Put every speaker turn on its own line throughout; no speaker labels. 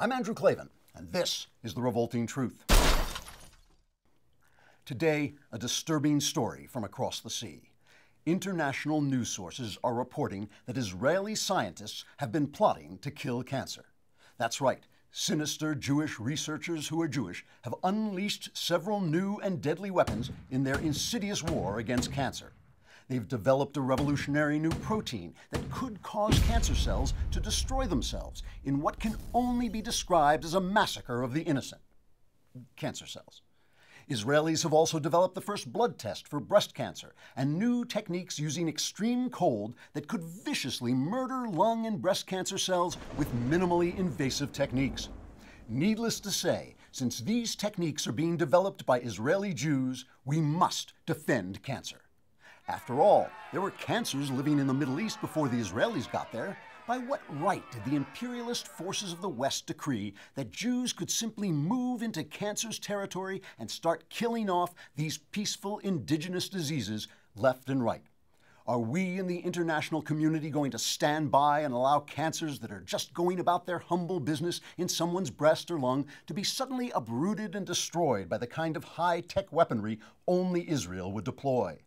I'm Andrew Klavan, and this is The Revolting Truth. Today, a disturbing story from across the sea. International news sources are reporting that Israeli scientists have been plotting to kill cancer. That's right, sinister Jewish researchers who are Jewish have unleashed several new and deadly weapons in their insidious war against cancer. They've developed a revolutionary new protein that could cause cancer cells to destroy themselves in what can only be described as a massacre of the innocent cancer cells. Israelis have also developed the first blood test for breast cancer and new techniques using extreme cold that could viciously murder lung and breast cancer cells with minimally invasive techniques. Needless to say, since these techniques are being developed by Israeli Jews, we must defend cancer. After all, there were cancers living in the Middle East before the Israelis got there. By what right did the imperialist forces of the West decree that Jews could simply move into cancer's territory and start killing off these peaceful indigenous diseases left and right? Are we in the international community going to stand by and allow cancers that are just going about their humble business in someone's breast or lung to be suddenly uprooted and destroyed by the kind of high tech weaponry only Israel would deploy?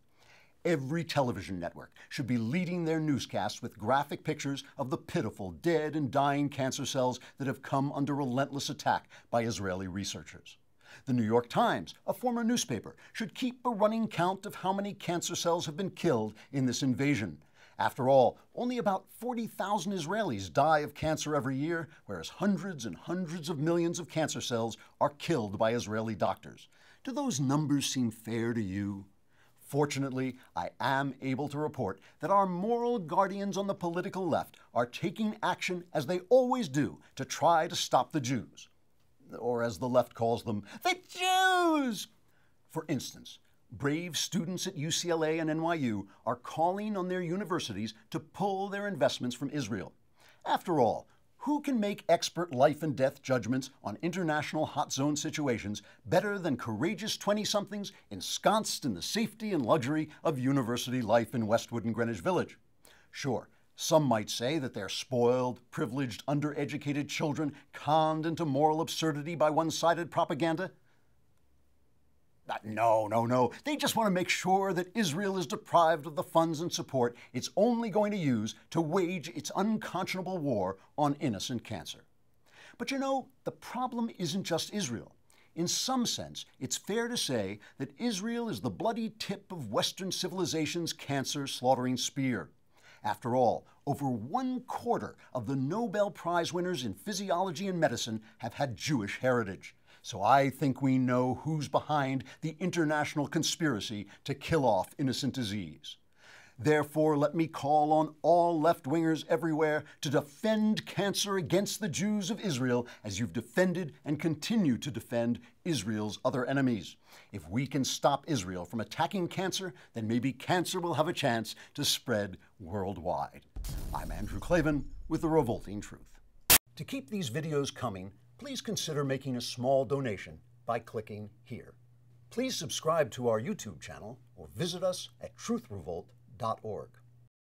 Every television network should be leading their newscasts with graphic pictures of the pitiful dead and dying cancer cells that have come under relentless attack by Israeli researchers. The New York Times, a former newspaper, should keep a running count of how many cancer cells have been killed in this invasion. After all, only about 40,000 Israelis die of cancer every year, whereas hundreds and hundreds of millions of cancer cells are killed by Israeli doctors. Do those numbers seem fair to you? Fortunately, I am able to report that our moral guardians on the political left are taking action as they always do to try to stop the Jews. Or as the left calls them, the Jews! For instance, brave students at UCLA and NYU are calling on their universities to pull their investments from Israel. After all, who can make expert life and death judgments on international hot zone situations better than courageous 20 somethings ensconced in the safety and luxury of university life in Westwood and Greenwich Village? Sure, some might say that they're spoiled, privileged, undereducated children conned into moral absurdity by one sided propaganda. No, no, no. They just want to make sure that Israel is deprived of the funds and support it's only going to use to wage its unconscionable war on innocent cancer. But you know, the problem isn't just Israel. In some sense, it's fair to say that Israel is the bloody tip of Western civilization's cancer slaughtering spear. After all, over one quarter of the Nobel Prize winners in physiology and medicine have had Jewish heritage. So I think we know who's behind the international conspiracy to kill off innocent disease. Therefore, let me call on all left wingers everywhere to defend cancer against the Jews of Israel as you've defended and continue to defend Israel's other enemies. If we can stop Israel from attacking cancer, then maybe cancer will have a chance to spread worldwide. I'm Andrew Klavan with The Revolting Truth. To keep these videos coming, please consider making a small donation by clicking here. Please subscribe to our YouTube channel or visit us at truthrevolt.org.